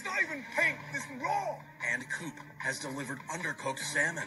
It's not even pink. It's raw. And Coop has delivered undercooked salmon.